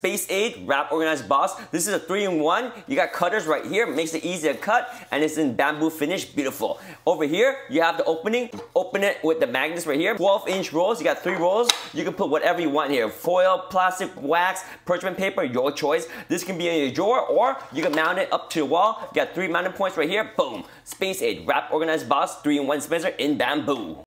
SpaceAid Wrap Organized Box. This is a three-in-one. You got cutters right here, makes it easy to cut, and it's in bamboo finish, beautiful. Over here, you have the opening. Open it with the magnets right here. 12-inch rolls, you got three rolls. You can put whatever you want here. Foil, plastic, wax, parchment paper, your choice. This can be in your drawer, or you can mount it up to the wall. You got three mounting points right here, boom. SpaceAid Wrap Organized Box 3-in-1 dispenser in bamboo.